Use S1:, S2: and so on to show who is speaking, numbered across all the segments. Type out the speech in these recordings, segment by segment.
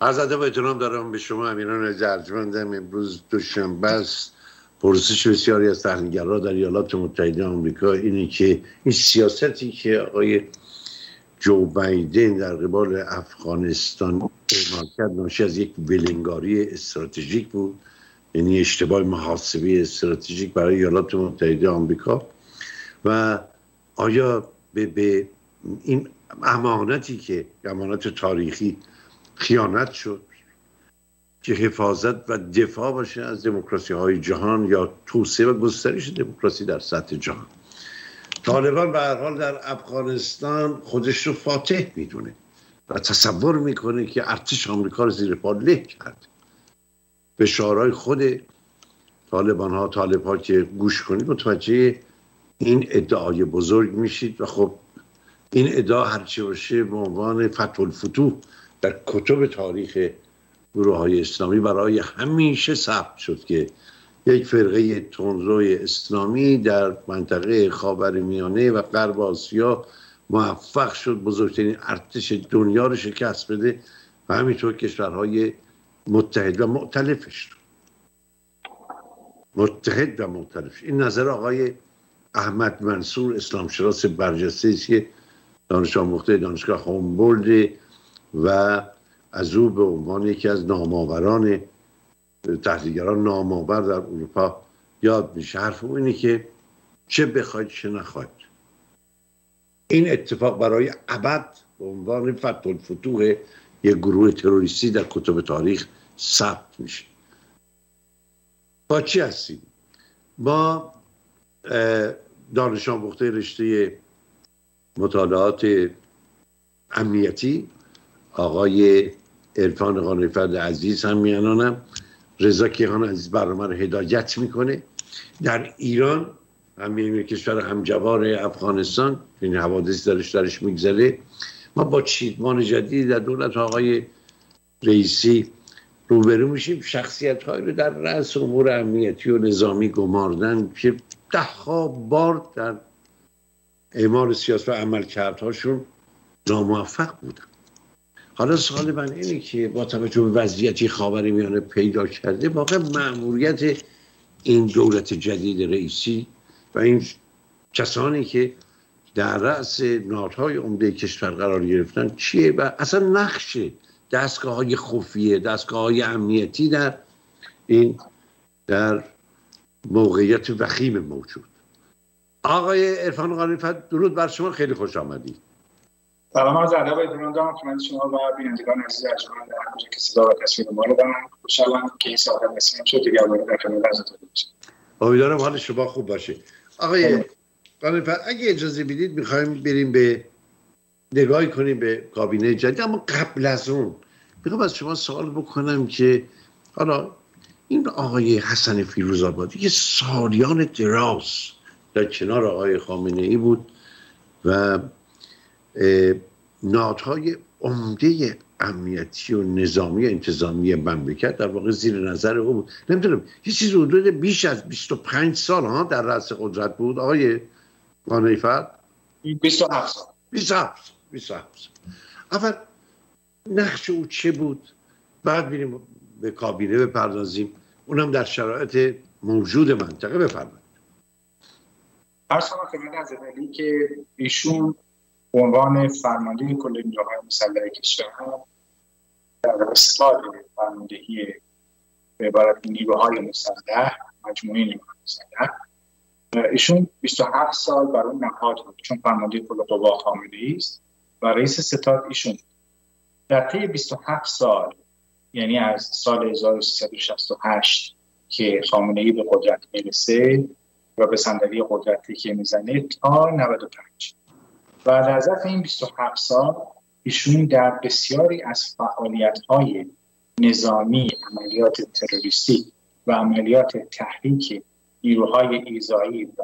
S1: از ادب احترام دارم به شما امیران جرجمندم امروز دوشنبه است. پرسش بسیاری از تحلیلگرا در ایالات متحده آمریکا. اینه که این سیاستی که آقای جو بایدن در قبال افغانستان اعمال کرد ناشی از یک ولنگاری استراتژیک بود. یعنی اشتباه محاسبه استراتژیک برای ایالات متحده آمریکا. و آیا به, به این امانتی که امانت تاریخی خیانت شد که حفاظت و دفاع باشه از دموکراسی های جهان یا توسعه و گسترش دموکراسی در سطح جهان. طالبان به هر حال در افغانستان خودش رو فاتح می‌دونه و تصور می‌کنه که ارتش آمریکا رو زیر پا له کرد به شعارهای خود طالبان ها طالب ها که گوش کنید متوجه این ادعای بزرگ میشید و خب این ادعا هرچی باشه به عنوان فتح الفتوح در کتب تاریخ گروه های اسلامی برای همیشه ثبت شد که یک فرقه تندروی اسلامی در منطقه خاور میانه و غرب آسیا موفق شد بزرگترین ارتش دنیا رو شکست بده و همینطور کشورهای متحد و معتلفش متحد و معتلف این نظر آقای احمد منصور اسلام شراس برجسته است که دانش آموخته دانشگاه هومبولد و از او به عنوان یکی از نامآوران تحلیلگران نامآور در اروپا یاد میشه. حرف اینه که چه بخواید چه نخواید. این اتفاق برای ابد به عنوان فتح الفتوح یک گروه تروریستی در کتب تاریخ ثبت میشه. با چی هستیم؟ ما دانش آموخته رشته مطالعات امنیتی آقای عرفان قانفرد عزیز هم میانانم رضا کیهان عزیز برنامه رو هدایت می‌کنه. در ایران همین کشور همجوار افغانستان این حوادث درش درش میگذره. ما با چیدمان جدید در دولت آقای رئیسی روبرو میشیم. شخصیت های رو در رأس امور امنیتی و نظامی گماردن. که ده ها بار در اعمال سیاست و عمل کردهاشون ناموفق بودن. حالا سوال من اینه که با توجه به وضعیتی خاور میانه پیدا کرده واقع معمولیت این دولت جدید رئیسی و این کسانی که در رأس نادهای عمده کشور قرار گرفتن چیه؟ و اصلا نقش دستگاه های خفیه دستگاه های امنیتی در این در موقعیت وخیم موجود. آقای ارفان غانیفت درود بر شما خیلی خوش آمدید.
S2: سلام از ادب ایران دارم. خدمت شما و بینندگان عزیز ارجمند در هر که صدا و تصویر ما رو دارم. خوشحالم که این ساعت نسیم شد دیگر باید در کنار
S1: امیدوارم حال شما خوب باشه. آقای غانیفت اگه اجازه بدید می‌خوایم بریم به نگاهی کنیم به کابینه جدید. اما قبل از اون می‌خوام از شما سوال بکنم که حالا این آقای حسن فیروز آبادی که سالیان دراز در کنار آقای خامنه ای بود و نادهای عمده امنیتی و نظامی و انتظامی مملکت در واقع زیر نظر او بود. نمی‌دونم یه چیز حدود بیش از 25 سال ها در رأس قدرت بود آقای قانیفت؟
S2: 27 سال.
S1: 27 27 اول نقش او چه بود؟ بعد میریم به کابینه بپردازیم. اونم در شرایط موجود منطقه بفرمایید.
S2: ارز کنم خدمت از که ایشون عنوان فرمانده کل نیروهای مسلح کشور در استاد فرماندهی به عبارت نیروهای مسلح مجموعه نیروهای مسلح ایشون 27 سال بر اون نهاد بود. چون فرمانده کل قوا خامنه است و رئیس ستاد ایشون در طی 27 سال یعنی از سال 1368 که خامنه ای به قدرت می‌رسه و به صندلی قدرتی که می‌زنه تا 95 و در ظرف این 27 سال ایشون در بسیاری از فعالیت های نظامی عملیات تروریستی و عملیات تحریک نیروهای ایزایی و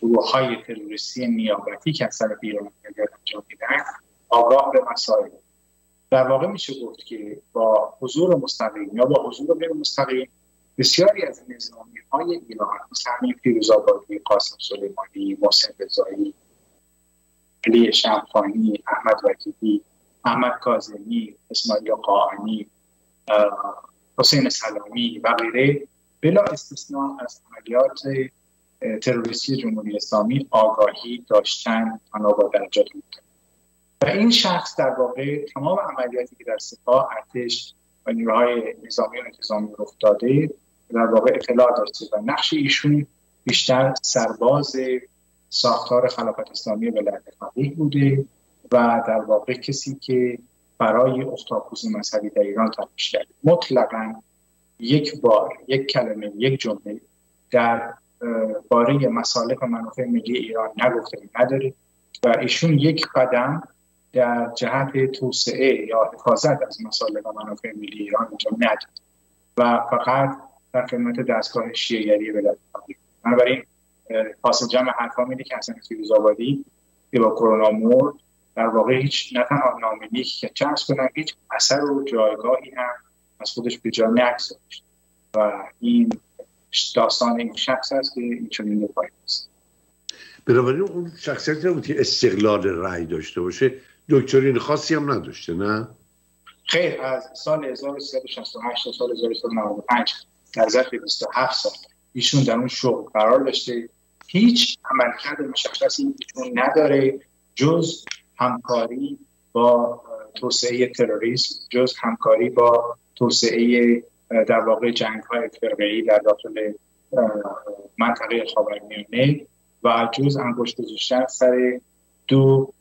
S2: گروه تروریستی نیابتی که از طرف ایران انجام میدن آگاه به مسائل. در واقع میشه گفت که با حضور مستقیم یا با حضور غیر مستقیم بسیاری از نظامی های ایران مثل همین فیروز آبادی قاسم سلیمانی محسن رضایی علی شمخانی احمد وکیلی احمد کاظمی اسماعیل قاعانی حسین سلامی و غیره. بلا استثناء از عملیات تروریستی جمهوری اسلامی آگاهی داشتن آنها با درجات و این شخص در واقع تمام عملیاتی که در سپاه ارتش و نیروهای نظامی و انتظامی رخ داده در واقع اطلاع داشته و نقش ایشون بیشتر سرباز ساختار خلافت اسلامی ولایت فقیه بوده و در واقع کسی که برای اختاپوز مذهبی در ایران تلاش کرده. مطلقا یک بار یک کلمه یک جمله در باره مصالح و منافع ملی ایران نگفته نداره و ایشون یک قدم در جهت توسعه یا حفاظت از مصالح و منافع ملی ایران انجام نداد. و فقط در خدمت دستگاه شیعگری ولایت بنابراین حاصل جمع حرفا میده که حسن فیروز آبادی که با کرونا مرد در واقع هیچ نه تنها نامه که چرس کنم هیچ اثر و جایگاهی هم از خودش به جا نگذاشت. و این داستان این شخص است که این چنین پایین است
S1: بنابراین اون شخصیت نبود که استقلال رأی داشته باشه. دکترین خاصی هم نداشته نه؟
S2: خیر از سال 1368 تا سال 1395 در ظرف 27 سال ایشون در اون شغل قرار داشته. هیچ عملکرد مشخصی نداره جز همکاری با توسعه تروریسم جز همکاری با توسعه در واقع جنگ های فرقه در داخل منطقه خاورمیانه و جز انگشت گذاشتن سر دو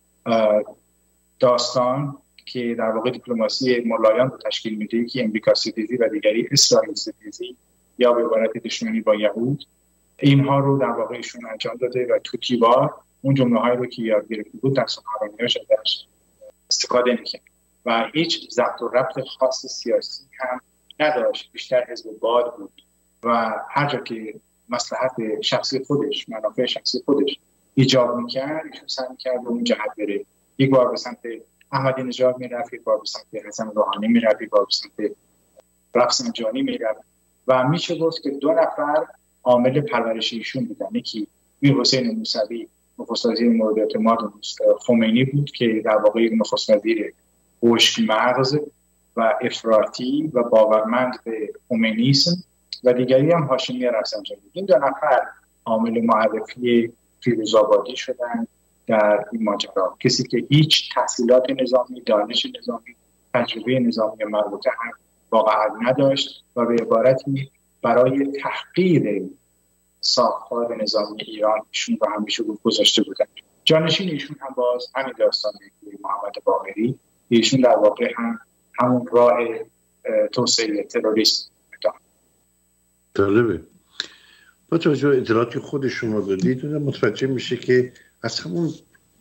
S2: داستان که در واقع دیپلماسی ملایان رو تشکیل میده که امریکا ستیزی و دیگری اسرائیل ستیزی یا به عبارت دشمنی با یهود. اینها رو در واقع ایشون انجام داده و تو تیوار اون جمله هایی رو که یاد گرفته بود در سخنرانیاش ازش استفاده و هیچ ضبط و ربط خاص سیاسی هم نداشت. بیشتر حزب باد بود. و هر جا که مصلحت شخصی خودش منافع شخصی خودش ایجاب می‌کرد ایشون سعی می‌کرد به اون جهت بره. یک بار به سمت احمدی نژاد می‌رفت یک بار به سمت حسن روحانی می‌رفت یک بار به سمت رفسنجانی می‌رفت. و میشه گفت که دو نفر عامل پرورش ایشون بودن یکی میر حسین موسوی نخست وزیر مورد اعتماد خمینی بود که در واقع نخست وزیر مغز و افراطی و باورمند به خمینیسم و دیگری هم هاشمی رفسنجانی این دو نفر عامل معرفی فیروز آبادی شدن در این ماجرا. کسی که هیچ تحصیلات نظامی دانش نظامی تجربه نظامی مربوطه هم واقعا نداشت و به عبارتی برای تحقیر ساختار نظامی ایران ایشون رو همیشه بود گذاشته بودن. جانشین ایشون هم باز همین داستان محمد باقری. ایشون در واقع هم همون راه توسعه تروریسم
S1: طالبه با توجه اطلاعاتی خود شما دادید متوجه میشه که از همون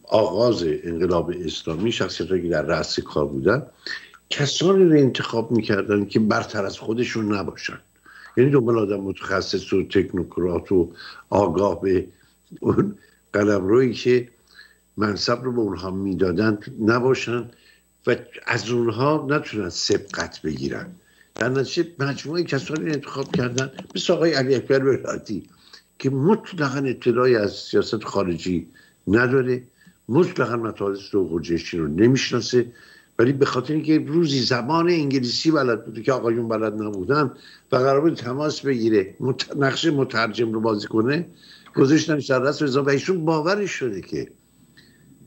S1: آغاز انقلاب اسلامی شخصیت که در رأس کار بودن کسانی رو انتخاب می‌کردن که برتر از خودشون نباشن. یعنی دنبال آدم متخصص و تکنوکرات و آگاه به اون قلم روی که منصب رو به اونها می‌دادن نباشن و از اونها نتونن سبقت بگیرن. در نتیجه مجموعه کسانی انتخاب کردن مثل آقای علی اکبر براتی که مطلقا اطلاعی از سیاست خارجی نداره مطلقا مطالب رو رو نمی‌شناسه. ولی به خاطر اینکه روزی زبان انگلیسی بلد بوده که آقایون بلد نبودن و قرار بود تماس بگیره نقش مترجم رو بازی کنه گذاشتن در رست و ایشون باورش شده که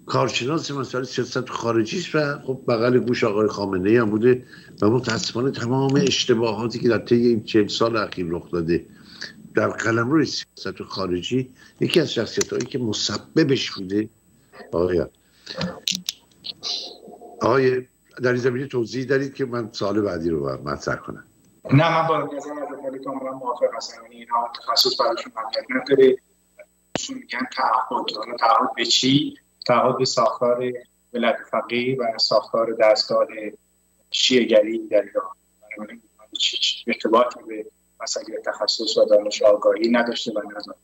S1: کارشناس مسائل سیاست خارجی است و خب بغل گوش آقای خامنه ای هم بوده و متاسفانه تمام اشتباهاتی که در طی این چند سال اخیر رخ داده در قلم روی سیاست خارجی یکی از شخصیت هایی که مسببش بوده آقای آقای در این زمینه توضیح دارید که من سال بعدی رو مطرح کنم.
S2: نه من با نظر از کاملا موافق هستم یعنی اینا تخصص برایشون مطرح نداره میگن تعهد. تعهد به چی؟ تعهد به ساختار ولایت فقیه و ساختار دستگاه شیعگری در ایران. ارتباطی به مسئله تخصص و دانش آگاهی نداشته و نداره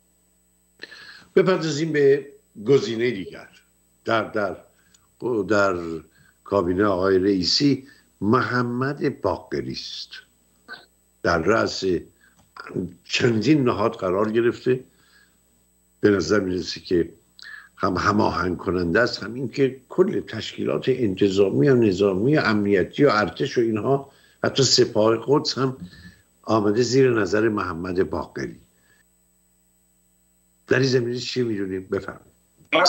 S1: بپردازیم به گزینه دیگر. در در در کابینه آقای رئیسی محمد باقری است. در رأس چندین نهاد قرار گرفته. به نظر می‌رسه که هم هماهنگ کننده است هم اینکه کل تشکیلات انتظامی و نظامی و امنیتی و ارتش و اینها حتی سپاه قدس هم آمده زیر نظر محمد باقری. در این زمینه چی می‌دونیم؟ بفرمایید.
S2: بعد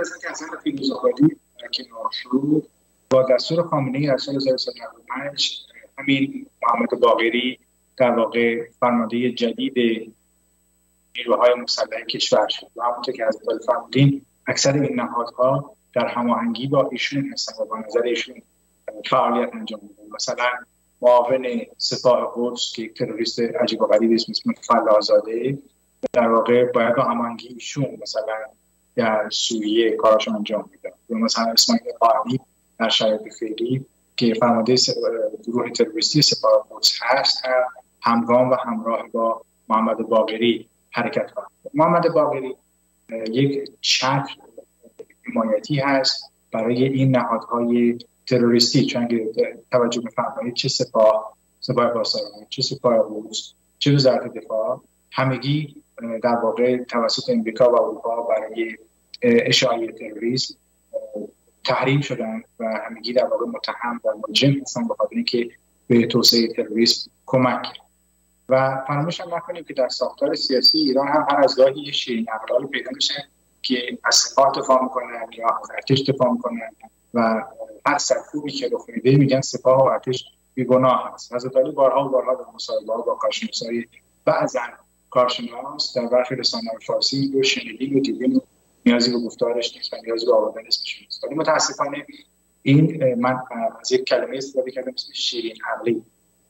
S2: از اینکه آبادی کنار شد با دستور خامنه ای از سال 1995 همین محمد باقری در واقع فرمانده جدید نیروهای مسلح کشور شد. و همونطور که از دل فرمودین اکثر این نهادها در هماهنگی با ایشون هستن و با نظر ایشون فعالیت انجام میدن. مثلا معاون سپاه قدس که تروریست عجیب و غریب اسم فل آزاده در واقع باید با هماهنگی ایشون مثلا در سوریه کارش انجام میدن مثلا اسماعیل قائمی در شرایط فعلی که فرمانده گروه تروریستی سپاه قدس هست همگام و همراه با محمد باقری حرکت کنند محمد باقری یک چتر حمایتی هست برای این نهادهای تروریستی. چون توجه بفرمایید چه سپاه سپاه پاسداران چه سپاه روز چه وزارت دفاع همگی در واقع توسط امریکا و اروپا برای اشاعه تروریسم تحریم شدن و همگی در واقع متهم و ملجم هستن به خاطر اینکه به توسعه تروریسم کمک و فراموش هم نکنیم که در ساختار سیاسی ایران هم هر از گاهی یه شیرین اقلال پیدا میشه که از سپاه دفاع می‌کنن یا از ارتش دفاع می‌کنن و هر سرکوبی که رخ میده میگن سپاه و ارتش بیگناه هست. علی بارها و بارها در مصاحبه با کارشناسای بعضا کارشناس در برخی رسانه فارسی رو شنیدیم و دیدیم نیازی به گفتارش نیست و نیازی به آوردن اسمش نیست. ولی متاسفانه این من از یک کلمه استفاده کردم مثل شیرین عقلی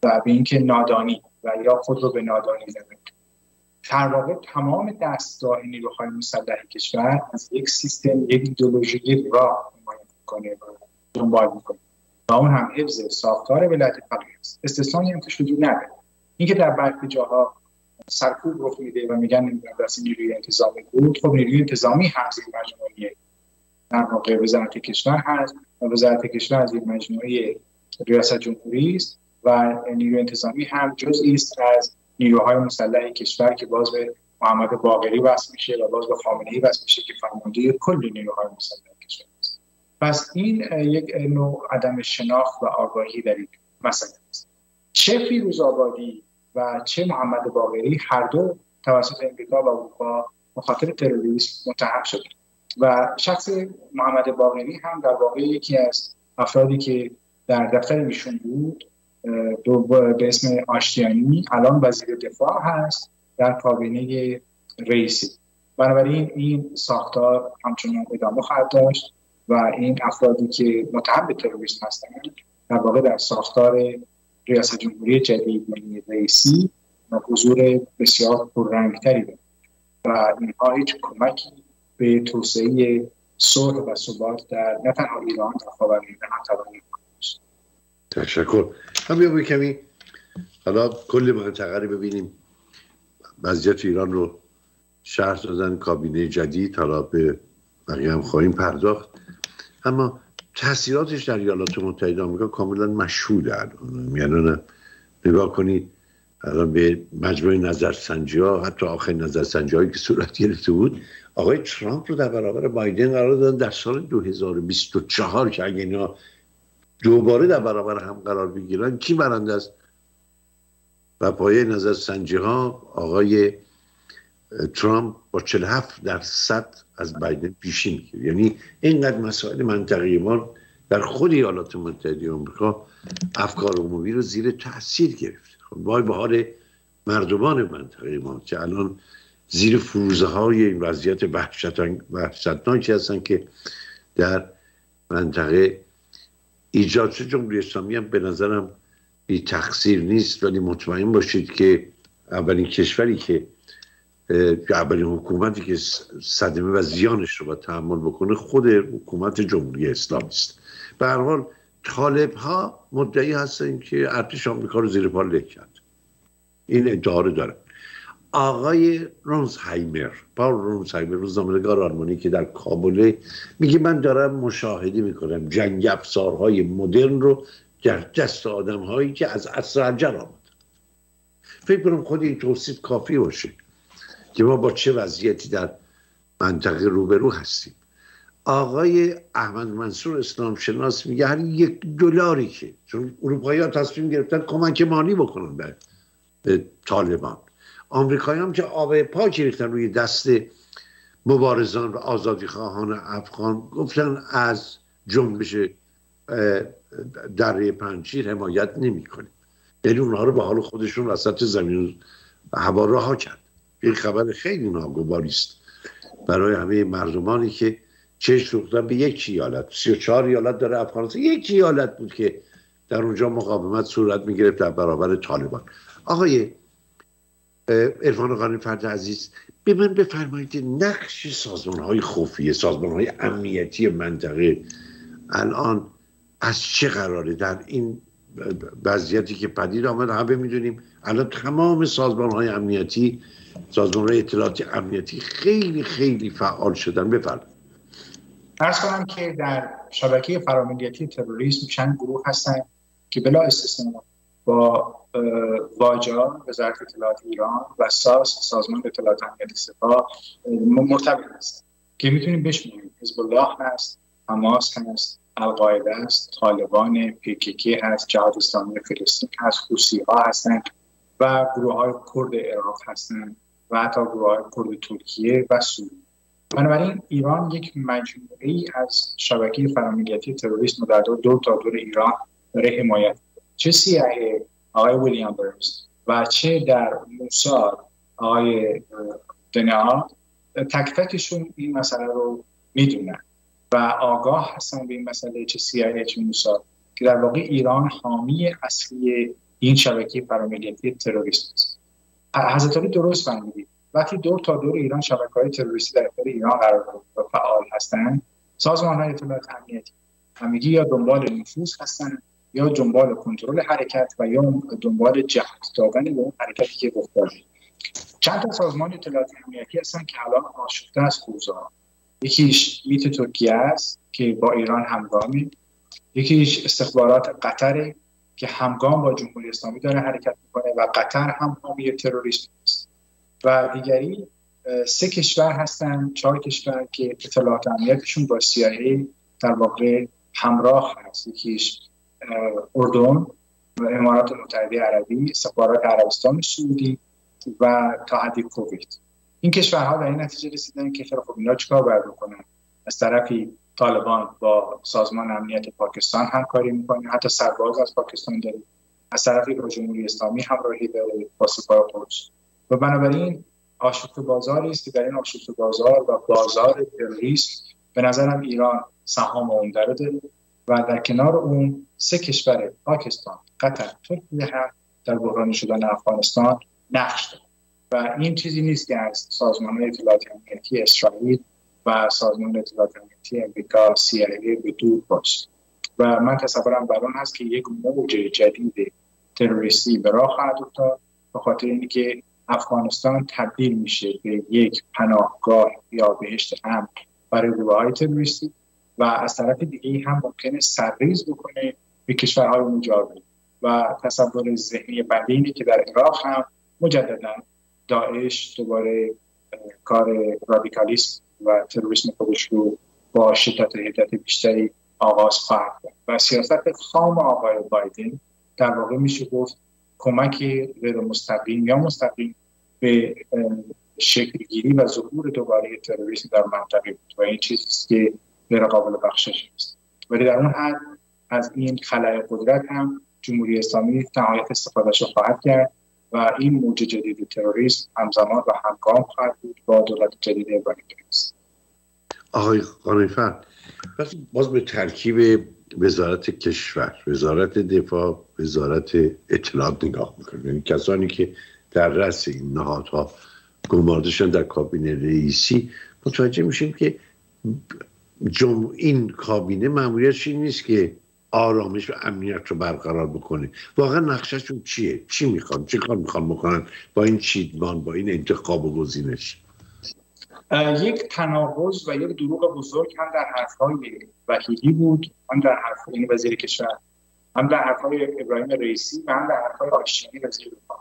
S2: و به اینکه نادانی و یا خود رو به نادانی زده در واقع تمام دستگاه نیروهای مسلح کشور از یک سیستم یک ایدولوژی راه حمایت می‌کنه و دنبال می‌کنه. و اون هم حفظ ساختار ولایت فقیه است. استثنایی هم توش وجود نداره. اینکه در برخی جاها سرکوب رخ میده و میگن نمی‌دونم دست نیروی انتظامی بود. خب نیروی انتظامی هست یک مجموعه در واقع وزارت کشور هست و وزارت کشور از یک مجموعه ریاست جمهوری است و نیروی انتظامی هم جزئی است از نیروهای مسلح کشور که باز به محمد باقری وصل میشه و باز به خامنه ای وصل میشه که فرمانده کل نیروهای مسلح کشور است پس این یک نوع عدم شناخت و آگاهی در این مسئله است چه فیروز آبادی و چه محمد باقری هر دو توسط امریکا و اروپا مخاطر تروریسم متهم شد و شخص محمد باقری هم در واقع یکی از افرادی که در دفتر ایشون بود به اسم آشتیانی الان وزیر دفاع هست در کابینه رئیسی. بنابراین این ساختار همچنان ادامه خواهد داشت و این افرادی که متهم به تروریسم هستند در واقع در ساختار ریاست جمهوری جدید یعنی رئیسی و حضور بسیار پررنگتری دارد و اینها هیچ کمکی به توسعه صلح و ثبات در نه تنها ایران در خاورمیانه هم
S1: تشکر. هم بیا کمی. حالا کل منطقه رو ببینیم. وضعیت ایران رو شهر دادن کابینه جدید حالا به بقیه هم خواهیم پرداخت. اما تاثیراتش در ایالات متحده آمریکا کاملا مشهود الان یعنی نگاه کنید الان به مجموعه نظرسنجی ها حتی آخر نظرسنجی هایی که صورت گرفته بود آقای ترامپ رو در برابر بایدن قرار دادن در سال 2024 که اگه اینا دوباره در برابر هم قرار بگیرن کی برنده است؟ و پایه نظر سنجی ها آقای ترامپ با 47 درصد از بایدن پیشی می‌گیره. یعنی اینقدر مسائل منطقی ما در خود ایالات متحده آمریکا افکار عمومی رو زیر تاثیر گرفته. خب وای به حال مردمان منطقه ما که الان زیر فروزه های این وضعیت وحشتناکی هستن که در منطقه ایجاد شد. جمهوری اسلامی هم به نظرم بی تقصیر نیست ولی مطمئن باشید که اولین کشوری که اولین حکومتی که صدمه و زیانش رو با تحمل بکنه خود حکومت جمهوری اسلامی است. به هر حال طالب ها مدعی هستن که ارتش آمریکا رو زیر پا کرد. این ادعا رو داره. آقای رونزهایمر پاول رونزهایمر روزنامه‌نگار آلمانی که در کابل میگه من دارم مشاهده می‌کنم جنگ افزارهای مدرن رو در دست آدم هایی که از عصر حجر آمد فکر کنم خود این توصیف کافی باشه. که ما با چه وضعیتی در منطقه روبرو هستیم. آقای احمد منصور اسلام شناس میگه هر یک دلاری که چون اروپایی ها تصمیم گرفتن کمک مالی بکنن به, طالبان. آمریکایی هم که آب پاک ریختن روی دست مبارزان و آزادی خواهان افغان گفتن از جنبش دره پنجیر حمایت نمی کنیم یعنی اونها رو به حال خودشون وسط زمین هوا رها کرد این خبر خیلی ناگواری است برای همه مردمانی که چشم دوختن به یک ایالت. 34 ایالت داره افغانستان. یک ایالت بود که در اونجا مقاومت صورت می‌گرفت در برابر طالبان. آقای ارفان قانون فرد عزیز به من بفرمایید نقش سازمان های خفیه سازمان های امنیتی منطقه الان از چه قراره؟ در این وضعیتی که پدید آمد همه می‌دونیم الان تمام سازمان های امنیتی سازمان های اطلاعاتی امنیتی خیلی خیلی فعال شدن. بفرمایید.
S2: ارز کنم که در شبکه فراملیتی تروریسم چند گروه هستن که بلا استثنا با واجا وزارت اطلاعات ایران و ساس سازمان اطلاعات امنیتی سپاه مرتبط هست که می‌تونیم بشمونیم حزب الله هست حماس هست القاعده است طالبان پیکیکی هست جهاد اسلامی فلسطین هست خوسی ها هستند و گروه های کرد عراق هستند و حتی گروه های کرد ترکیه و سوریه بنابراین ایران یک مجموعه ای از شبکه فراملیتی تروریسم در دور تا دور ایران داره حمایت چه سیاه آقای ویلیام برز و چه در موساد آقای دنیا تک تکشون این مسئله رو می‌دونن و آگاه هستن به این مسئله چه سیاه چه موساد که در واقع ایران حامی اصلی این شبکه فراملیتی تروریسم است. حضرت درست فهمیدید وقتی دور تا دور ایران شبکه های تروریستی در اختیار ایران قرار و فعال هستند سازمان های اطلاعات امنیتی همگی یا دنبال نفوذ هستند یا دنبال کنترل حرکت و یا دنبال جهت دادن به اون حرکتی که گفتم چند تا سازمان اطلاعات امنیتی هستن که الان آشفته از خوزا یکیش میت ترکیه است که با ایران همگامی یکیش استخبارات قطره که همگام با جمهوری اسلامی داره حرکت می‌کنه و قطر هم حامی تروریسم است و دیگری سه کشور هستن چهار کشور که اطلاعات امنیتشون با CIA در واقع همراه هست. یکیش اردن و امارات متحده عربی سفارت عربستان سعودی و تا حدی کویت. این کشورها به این نتیجه رسیدن که خیلی خب اینا چیکار باید بکنن؟ از طرفی طالبان با سازمان امنیت پاکستان همکاری می‌کنه. حتی سرباز از پاکستان داره. از طرفی با جمهوری اسلامی همراهی داره با سپاه قدس و بنابراین آشفت بازاری است که در این آشفت بازار و بازار تروریسم به نظرم ایران سهام رو داره و در کنار اون سه کشور پاکستان قطر ترکیه هم در بحران شدن افغانستان نقش دارد و این چیزی نیست که از سازمان اطلاعات امنیتی اسرائیل و سازمان اطلاعات امنیتی امریکا CIA به دور باشه. و من تصورم بر آن هست که یک موج جدید تروریستی به راه خواهد افتاد به خاطر اینکه افغانستان تبدیل میشه به یک پناهگاه یا بهشت هم برای گروه های تروریستی و از طرف دیگه هم ممکنه سرریز بکنه به کشورهای مجاور. و تصور ذهنی بدینی که در عراق هم مجددا داعش دوباره کار رادیکالیسم و تروریسم خودش رو با شدت حدت بیشتری آغاز خواهد کرد. و سیاست خام آقای بایدن در واقع میشه گفت کمک غیر مستقیم یا مستقیم به شکلگیری و ظهور دوباره تروریسم در منطقه بود. و این چیزی که غیر قابل بخشش است ولی در اون حد از این خلای قدرت هم جمهوری اسلامی نهایت استفادهش خواهد کرد. و این موج جدید تروریسم همزمان و همگام خواهد بود با دولت جدید ابراهیم
S1: آقای قانونفر پس باز به ترکیب وزارت کشور وزارت دفاع وزارت اطلاعات نگاه می‌کنیم. یعنی کسانی که در رأس این نهادها گماردشان در کابینه رئیسی متوجه میشیم که جم... این کابینه معمولیتش این نیست که آرامش و امنیت رو برقرار بکنه واقعا نقشهشون چیه؟ چی می‌خوان؟ چی کار می‌خوان بکنن با این چیدمان با این انتخاب و گزینش؟
S2: یک تناقض و یک دروغ بزرگ هم در حرفهای وحیدی بود هم در حرف این وزیر کشور هم در حرفهای ابراهیم رئیسی و هم در حرفهای آشینی وزیر دفاع.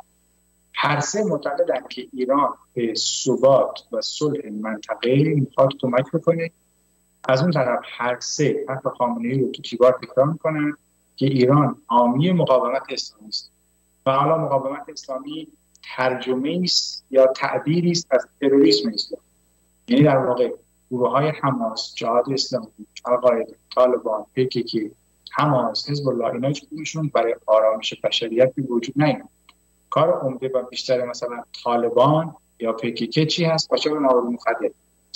S2: هر سه معتقدن که ایران به ثبات و صلح منطقه می‌خواد کمک بکنه از اون طرف هر سه حرف خامنه رو تو تیبار تکرار می‌کنن که ایران حامی مقاومت اسلامی است. و حالا مقاومت اسلامی ترجمه است یا تعبیری است از تروریسم اسلام یعنی در واقع گروه های حماس جهاد اسلامی القاعده طالبان پیکیکی حماس حزب الله اینا هیچ برای آرامش بشریت به وجود نیومد. کار عمده و بیشتر مثلا طالبان یا پیکیکی چی هست؟ قاچاق مواد مخدر؟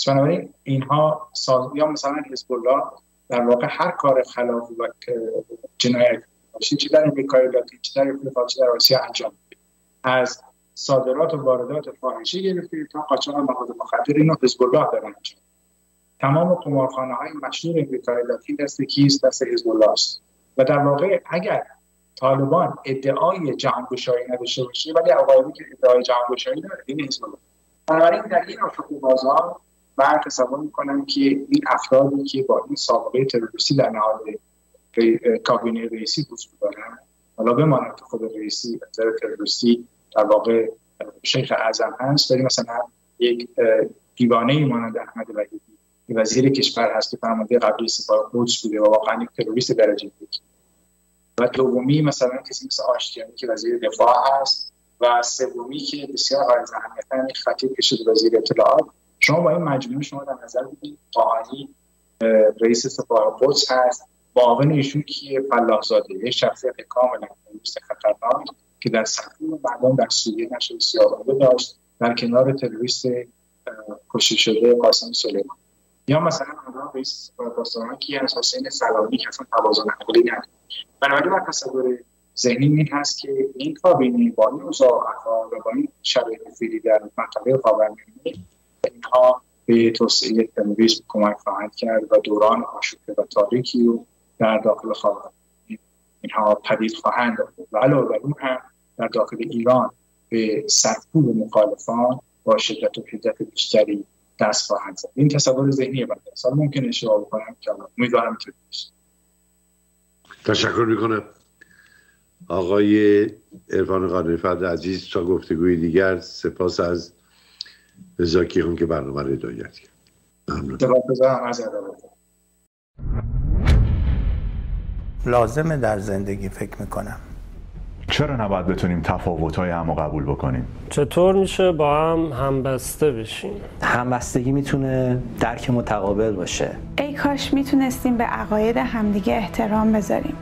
S2: بنابراین اینها ساز... یا مثلا حزب الله در واقع هر کار خلاف و جنایت باشی چه در امریکای لاتین چه در افریقا چه در آسیا انجام از صادرات و واردات فاحشه گرفته تا قاچاق مواد مخدر اینو حزب الله داره انجام تمام قمارخانه های مشهور امریکای لاتین دست کیست؟ دست حزب الله است. و در واقع اگر طالبان ادعای جهانگشایی نداشته باشه ولی عقایدی که ادعای جهانگشایی داره این حزب الله بنابراین در این افق بازار من تصور می‌کنم که این افرادی که با این سابقه تروریستی در نهاد کابینه رئیسی حضور دارن حالا بماند که خود رئیسی نظر تروریستی در واقع شیخ اعظم هست داریم مثلا یک دیوانه مانند احمد وحیدی وزیر کشور هست که فرمانده قبلی سپاه قدس بوده و واقعا یک تروریست درجه یک. و دومی مثلا کسی مثل آشتیانی که وزیر دفاع هست و سومی که بسیار قابل اهمیت خطیب که وزیر اطلاعات شما با این مجموعه شما در نظر بگیرید طاهری رئیس سپاه قدس هست. معاون ایشون که فلاح زاده یه شخصیت کاملا تروریست خطرناک که در و مردم در سوریه نشر سیاه‌بانده داشت. در کنار تروریست کشته شده قاسم سلیمان. یا مثلا الان رئیس سپاه کی هست؟ حسین سلامی که اصلا توازن عقلی نداره بنابراین من تصور ذهنی این هست که این کابینه با این اوضاع و با این شرایط فعلی در منطقه خاورمیانه اینها به توسعه تروریسم کمک خواهند کرد و دوران آشوبه و تاریکی رو در داخل خواهد اینها پدید خواهند آورد. و علاوه بر اون هم در داخل ایران به سرکوب مخالفان با شدت و حدت بیشتری دست خواهند زد. این تصور ذهنی بنده است. ممکن اشتباه بکنم که امیدوارم که
S1: تشکر می‌کنم. آقای عرفان قانونی عزیز تا گفتگوی دیگر سپاس از زاکی هم که برنامه رو هدایت کرد. ممنون.
S3: لازمه در زندگی فکر می‌کنم.
S4: چرا نباید بتونیم تفاوت‌های هم قبول بکنیم؟
S5: چطور میشه با هم همبسته بشیم؟
S3: همبستگی می‌تونه درک متقابل باشه.
S6: ای کاش می‌تونستیم به عقاید همدیگه احترام بذاریم.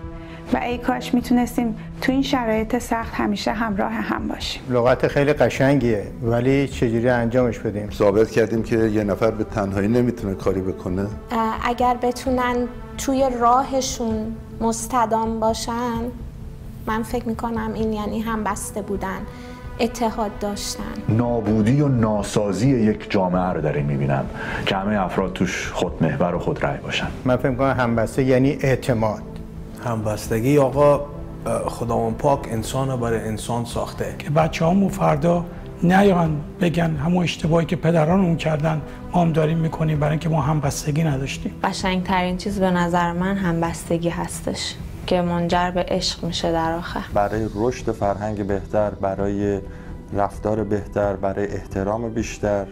S6: و ای کاش می‌تونستیم تو این شرایط سخت همیشه همراه هم باشیم.
S7: لغت خیلی قشنگیه ولی چجوری انجامش بدیم؟
S8: ثابت کردیم که یه نفر به تنهایی نمی‌تونه کاری بکنه.
S9: اگر بتونن توی راهشون مستدام باشن من فکر می‌کنم این یعنی هم بسته بودن اتحاد داشتن.
S4: نابودی و ناسازی یک جامعه رو در این می‌بینم. که همه افراد توش خودمحور و خود رأی باشن.
S7: من فکر می‌کنم همبسته یعنی اعتماد.
S10: همبستگی. آقا خداوند پاک انسان رو برای انسان ساخته.
S11: که بچه همون فردا نیان بگن همون اشتباهی که پدران اون کردن ما هم داریم می‌کنیم برای اینکه ما همبستگی نداشتیم.
S12: ترین چیز به نظر من همبستگی هستش که منجر به عشق میشه در آخر.
S13: برای رشد فرهنگ بهتر برای رفتار بهتر برای احترام بیشتر.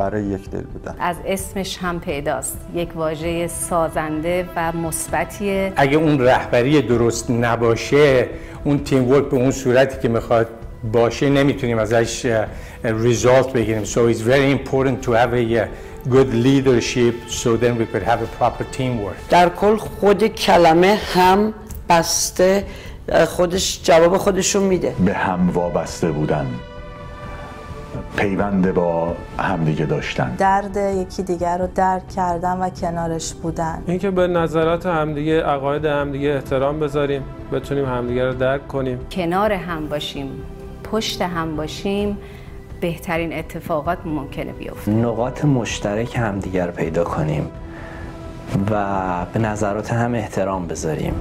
S13: برای یک دل بودن.
S14: از اسمش هم پیداست. یک واژه سازنده و مثبتیه.
S7: اگه اون رهبری درست نباشه اون تیم ورک به اون صورتی که می‌خواد باشه نمی‌تونیم ازش ریزالت بگیریم. So it's very important to have a good leadership so then we could have a proper teamwork.
S15: در کل خود کلمه هم بسته خودش جواب خودشون میده.
S4: به هم وابسته بودن. پیوند با همدیگه داشتن.
S16: درد یکی دیگر رو درک کردن و کنارش بودن.
S5: اینکه به نظرات همدیگه عقاید همدیگه احترام بذاریم بتونیم همدیگه رو درک کنیم.
S14: کنار هم باشیم پشت هم باشیم بهترین اتفاقات ممکنه بیفته.
S3: نقاط مشترک همدیگر پیدا کنیم و به نظرات هم احترام بذاریم.